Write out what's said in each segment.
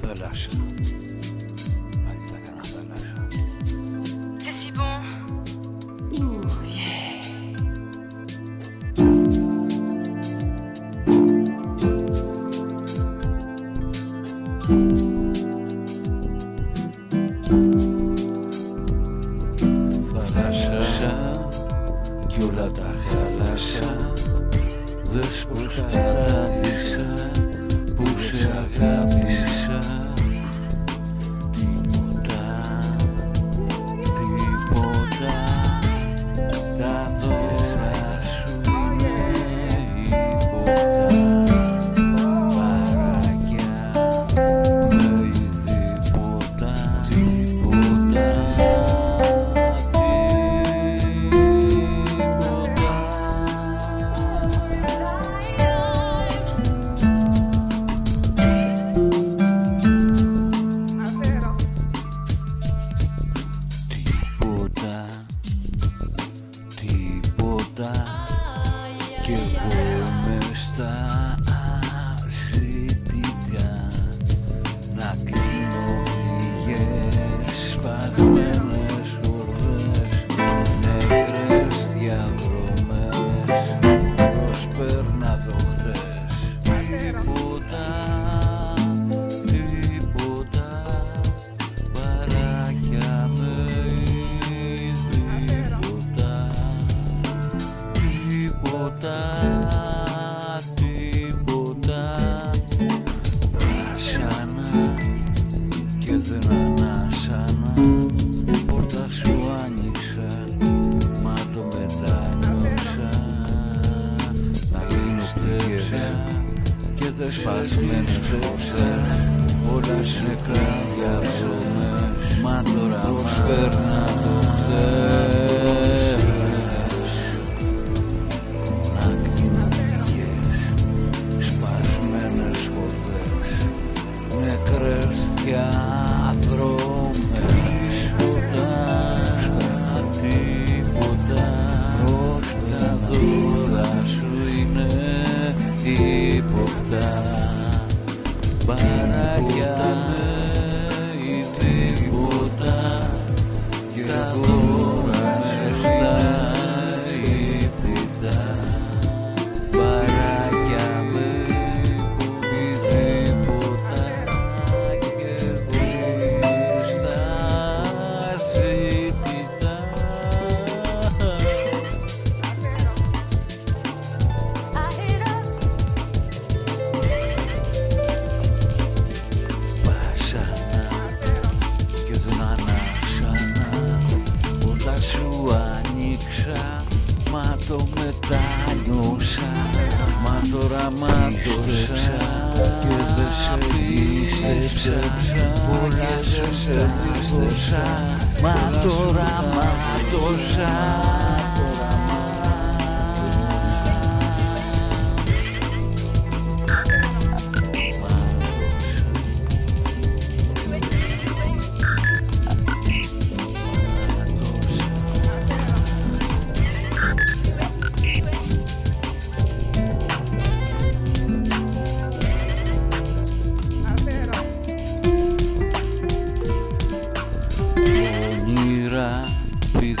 θάλασσα. C'est si bon. Κι όλα τα χάλασα Δες πως που σε αγάπη Πάντες φασμένες δίψε Όλα σε κράδια Μα τώρα περνά το χθες. Again. νιώσα Μα το μετάνιωσα Μα τώρα μάτωσα Και δεν σε πίστεψα Πολλά δεν σε πίστεψα. Μα τώρα μάτωσα.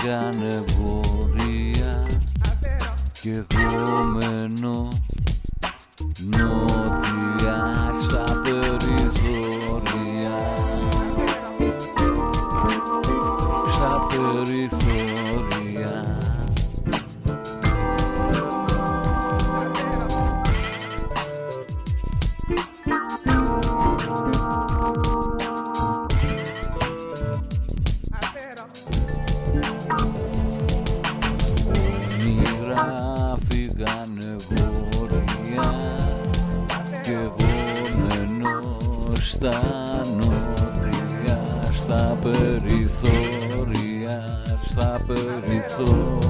πήγανε βόρεια και εγώ μένω στα νότια, στα περιθώρια, στα περιθώρια.